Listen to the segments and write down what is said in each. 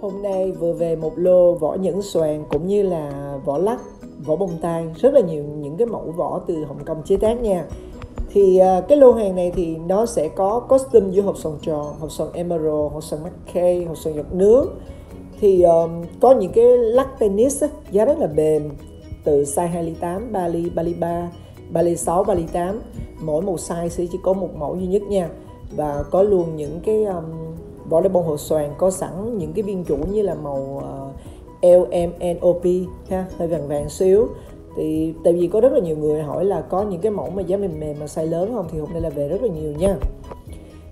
Hôm nay vừa về một lô vỏ nhẫn xoàn cũng như là vỏ lắc, vỏ bông tai. Rất là nhiều những cái mẫu vỏ từ Hồng Kông chế tác nha. Thì à, cái lô hàng này thì nó sẽ có costume giữa hộp sòn tròn, hộp sòn emerald, hộp sòn mackay, hộp sòn giọt nước. Thì um, có những cái lắc tennis á, giá rất là mềm từ size 2 ly 8, 3 ly, 3 ly 3, 3 ly 6, 3 ly 8 mỗi một size sẽ chỉ có một mẫu duy nhất nha. Và có luôn những cái um, volleyball hồ xoàn có sẵn những cái viên chủ như là màu ờ, uh, LMNOP ha hơi vàng vàng xíu. Thì tại vì có rất là nhiều người hỏi là có những cái mẫu mà giá mềm mềm mà size lớn không thì hôm nay là về rất là nhiều nha.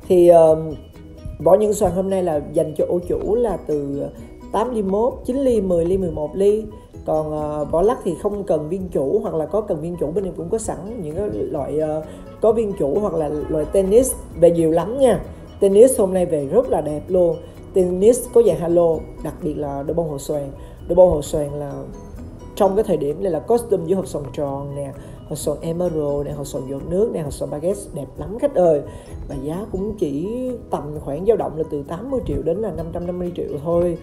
Thì uh, bỏ những xoàn hôm nay là dành cho ô chủ là từ 8 ly 1, 9 ly, 10 ly, 11 ly. Còn ờ, uh, vỏ lắc thì không cần viên chủ hoặc là có cần viên chủ bên em cũng có sẵn những cái loại uh, có viên chủ hoặc là loại tennis về nhiều lắm nha tennis hôm nay về rất là đẹp luôn. Tennis có dạng halo, đặc biệt là đôi bông hồ xoàn đôi bông hồ xoàn là trong cái thời điểm này là costume với hộp sòn tròn nè, hộp sòn emerald nè, hộp sòn giọt nước nè, hộp sòn baguette, đẹp lắm khách ơi. Và giá cũng chỉ tầm khoảng dao động là từ 80 triệu đến là 550 triệu thôi.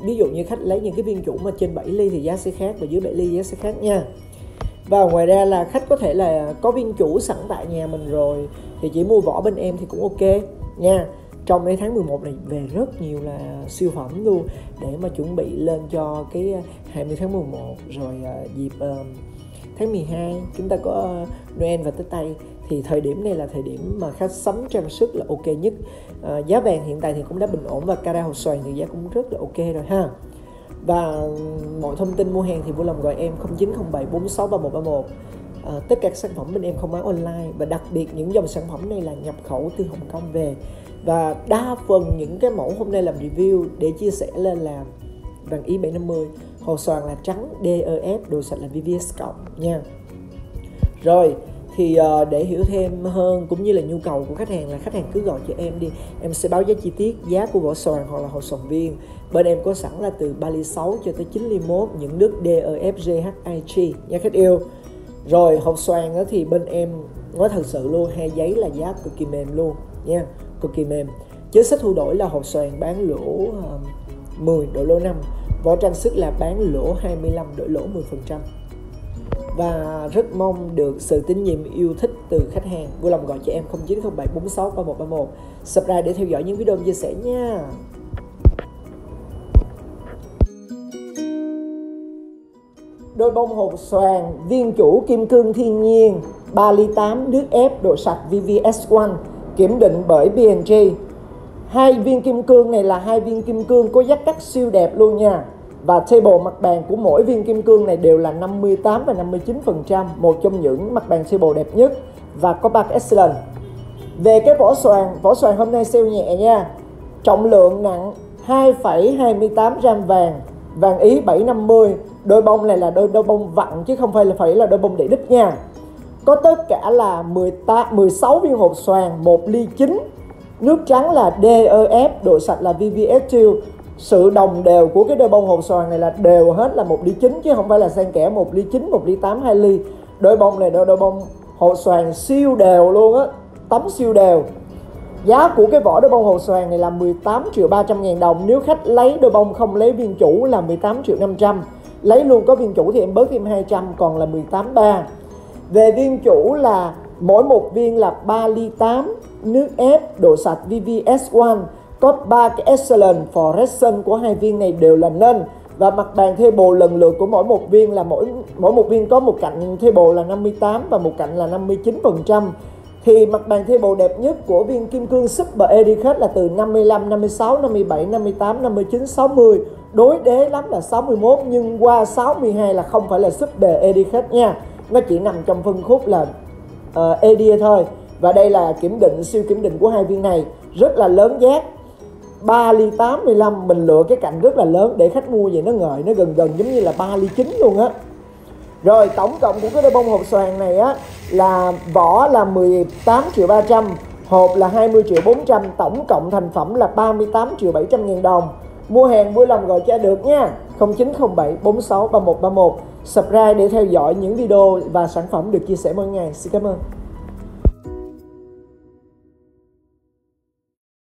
Ví dụ như khách lấy những cái viên chủ mà trên 7 ly thì giá sẽ khác và dưới 7 ly giá sẽ khác nha và ngoài ra là khách có thể là có viên chủ sẵn tại nhà mình rồi thì chỉ mua vỏ bên em thì cũng ok nha. Trong cái tháng 11 này về rất nhiều là siêu phẩm luôn để mà chuẩn bị lên cho cái ờ, 20 tháng 11 rồi ờ, dịp ờ, tháng 12 chúng ta có Noel và Tết Tây thì thời điểm này là thời điểm mà khách sắm trang sức là ok nhất. À, giá vàng hiện tại thì cũng đã bình ổn và cara hột xoàn thì giá cũng rất là ok rồi ha và mọi thông tin mua hàng thì vui lòng gọi em 0907 463131 à, tất cả các sản phẩm bên em không bán online và đặc biệt những dòng sản phẩm này là nhập khẩu từ Hồng Kông về. Và đa phần những cái mẫu hôm nay làm review để chia sẻ lên là vàng y 750 hồ xoàn là trắng DEF đồ sạch là VVS cộng nha. Rồi thì uh, để hiểu thêm hơn cũng như là nhu cầu của khách hàng là khách hàng cứ gọi cho em đi em sẽ báo giá chi tiết giá của vỏ xoàn hoặc là hồ xoàn viên. Bên em có sẵn là từ 3 ly 6 cho tới 9 ly 1 những nước DEF GHIG nha khách yêu. Rồi hộp xoàn đó thì bên em nói thật sự luôn hai giấy là giá cực kỳ mềm luôn nha cực kỳ mềm. Chế sách thu đổi là hộp xoàn bán lỗ uh, 10 đổi lỗ 5 vỏ trang sức là bán lỗ 25 đổi lỗ 10% và rất mong được sự tín nhiệm, yêu thích từ khách hàng. Vui lòng gọi cho em 0907 46 3131 subscribe để theo dõi những video chia sẻ nha. Đôi bông hột xoàn, viên chủ kim cương thiên nhiên 3 ly 8 nước ép độ sạch VVS1 kiểm định bởi B&J hai viên kim cương này là hai viên kim cương có giác cắt siêu đẹp luôn nha và table mặt bàn của mỗi viên kim cương này đều là 58 và 59%, một trong những mặt bàn table đẹp nhất và có bạc excellent. Về cái vỏ xoàn, vỏ xoàn hôm nay sale nhẹ nha. Trọng lượng nặng 2,28 gram vàng, vàng ý 750. Đôi bông này là đôi đôi bông vặn chứ không phải là phải là đôi bông để đích nha. Có tất cả là 18, 16 viên hộp xoàn, một ly chín. Nước trắng là DEF, độ sạch là VVS2 sự đồng đều của cái đôi bông hột xoàn này là đều hết là một ly chín chứ không phải là xen kẽ một ly chín một ly tám hai ly. Đôi bông này đôi, đôi bông hồ xoàn siêu đều luôn á tấm siêu đều. Giá của cái vỏ đôi bông hồ xoàn này là 18 triệu 300 ngàn đồng. Nếu khách lấy đôi bông không lấy viên chủ là 18 triệu 500 lấy luôn có viên chủ thì em bớt thêm 200 còn là 18 3 về viên chủ là mỗi một viên là 3 ly 8 nước ép độ sạch VVS1 có ba cái excellent fluorescent của hai viên này đều là nên và mặt bàn thê bồ lần lượt của mỗi một viên là mỗi mỗi một viên có một cạnh thê bồ là 58 và một cạnh là 59 phần trăm. Thì mặt bàn thê bồ đẹp nhất của viên kim cương Super Etiquette là từ 55, 56, 57, 58, 59, 60 đối đế lắm là 61 nhưng qua 62 là không phải là Super Etiquette nha. Nó chỉ nằm trong phân khúc là uh, Edia thôi. Và đây là kiểm định siêu kiểm định của hai viên này. Rất là lớn giác 3 ly 85 mình lựa cái cạnh rất là lớn để khách mua vậy nó ngợi nó gần gần giống như là 3 ly 9 luôn á. Rồi, tổng cộng của cái đôi bông hộp xoàn này á là vỏ là 18 triệu 300 hộp là 20 triệu 400 tổng cộng thành phẩm là 38 triệu 700 ngàn đồng. Mua hàng vui lòng gọi cho được nha 0907 46 3131 subscribe để theo dõi những video và sản phẩm được chia sẻ mỗi ngày. Xin cảm ơn.